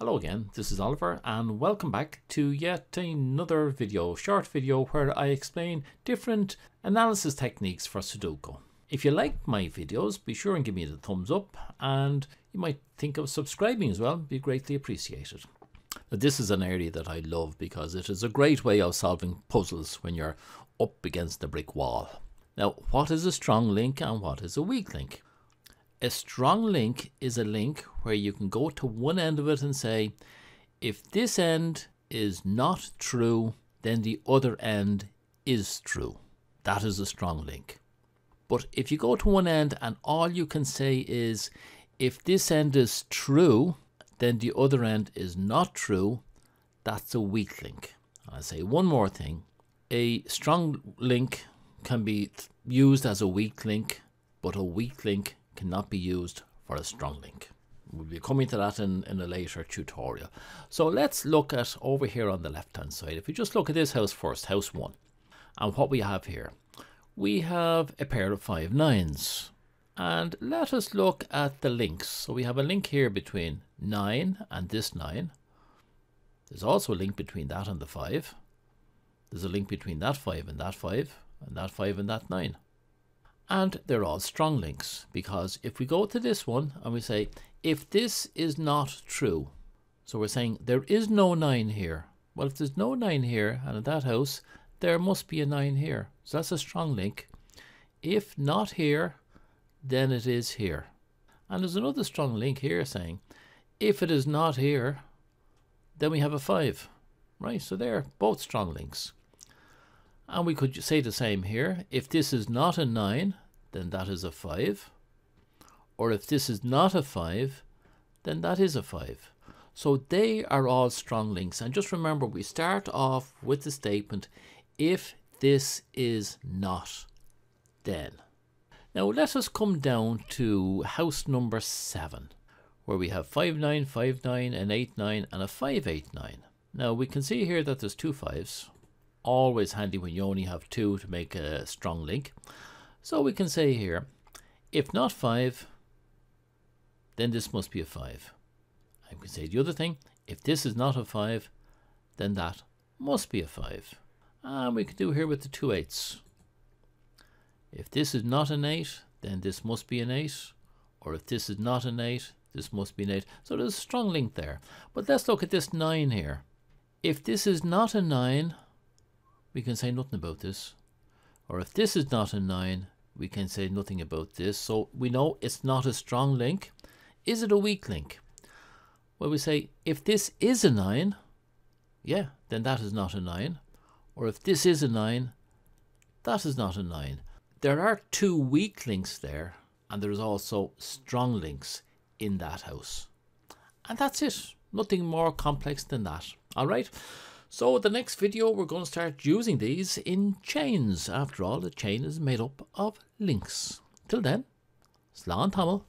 Hello again, this is Oliver and welcome back to yet another video, short video where I explain different analysis techniques for Sudoku. If you like my videos, be sure and give me the thumbs up and you might think of subscribing as well, be greatly appreciated. Now, this is an area that I love because it is a great way of solving puzzles when you're up against a brick wall. Now, what is a strong link and what is a weak link? A strong link is a link where you can go to one end of it and say, if this end is not true, then the other end is true. That is a strong link. But if you go to one end and all you can say is, if this end is true, then the other end is not true, that's a weak link. I'll say one more thing. A strong link can be used as a weak link, but a weak link cannot be used for a strong link. We'll be coming to that in, in a later tutorial. So let's look at over here on the left hand side. If we just look at this house first, house one, and what we have here. We have a pair of five nines. And let us look at the links. So we have a link here between 9 and this 9. There's also a link between that and the 5. There's a link between that 5 and that 5, and that 5 and that 9 and they're all strong links because if we go to this one and we say if this is not true so we're saying there is no 9 here. Well if there's no 9 here and in that house there must be a 9 here. So that's a strong link. If not here then it is here. And there's another strong link here saying if it is not here then we have a 5 right so they're both strong links and we could say the same here. If this is not a 9, then that is a 5. Or if this is not a 5, then that is a 5. So they are all strong links. And just remember, we start off with the statement, if this is not, then. Now let us come down to house number 7, where we have 5959, an 89, and a 589. Now we can see here that there's two fives, always handy when you only have two to make a strong link. So we can say here, if not 5, then this must be a 5. I can say the other thing, if this is not a 5, then that must be a 5. And we can do here with the two eights. If this is not an 8, then this must be an 8. Or if this is not an 8, this must be an 8. So there's a strong link there. But let's look at this 9 here. If this is not a 9, we can say nothing about this. Or if this is not a 9, we can say nothing about this. So we know it's not a strong link. Is it a weak link? Well, we say if this is a 9, yeah, then that is not a 9. Or if this is a 9, that is not a 9. There are two weak links there, and there's also strong links in that house. And that's it. Nothing more complex than that. All right. So the next video we're going to start using these in chains. After all, a chain is made up of links. Till then, Slán Tamil.